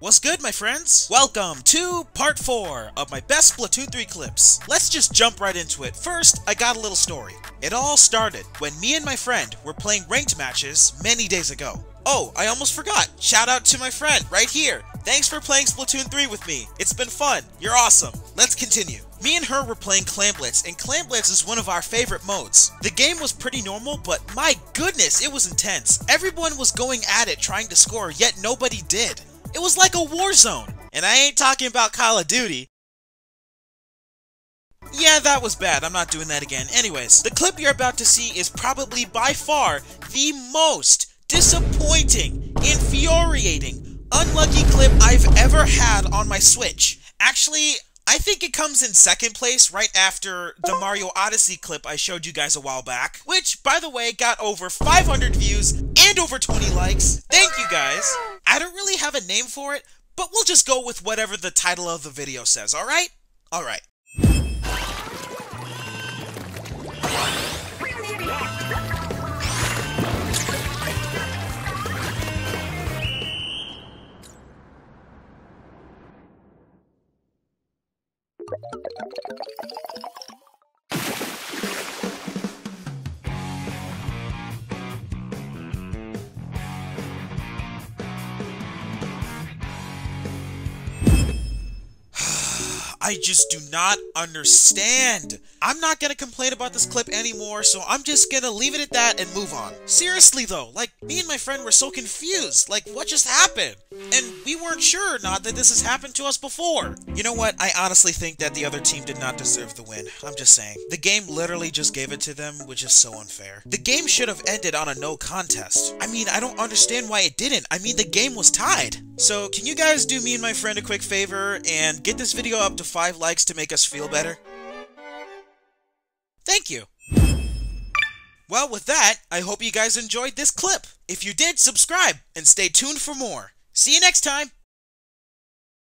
What's good, my friends? Welcome to part 4 of my best Splatoon 3 clips. Let's just jump right into it. First, I got a little story. It all started when me and my friend were playing ranked matches many days ago. Oh, I almost forgot. Shout out to my friend right here. Thanks for playing Splatoon 3 with me. It's been fun. You're awesome. Let's continue. Me and her were playing Clam Blitz, and Clam Blitz is one of our favorite modes. The game was pretty normal, but my goodness, it was intense. Everyone was going at it trying to score, yet nobody did. It was like a war zone. And I ain't talking about Call of Duty. Yeah, that was bad. I'm not doing that again. Anyways, the clip you're about to see is probably by far the most disappointing, infuriating, unlucky clip I've ever had on my Switch. Actually, I think it comes in second place right after the Mario Odyssey clip I showed you guys a while back, which, by the way, got over 500 views and over 20 likes. Thank you guys. I don't really have a name for it, but we'll just go with whatever the title of the video says, alright? Alright. I just do not understand. I'm not gonna complain about this clip anymore, so I'm just gonna leave it at that and move on. Seriously though, like, me and my friend were so confused. Like, what just happened? And we weren't sure not that this has happened to us before. You know what? I honestly think that the other team did not deserve the win. I'm just saying. The game literally just gave it to them, which is so unfair. The game should have ended on a no contest. I mean, I don't understand why it didn't. I mean, the game was tied. So, can you guys do me and my friend a quick favor and get this video up to 5 likes to make us feel better? Thank you. Well, with that, I hope you guys enjoyed this clip. If you did, subscribe and stay tuned for more. See you next time!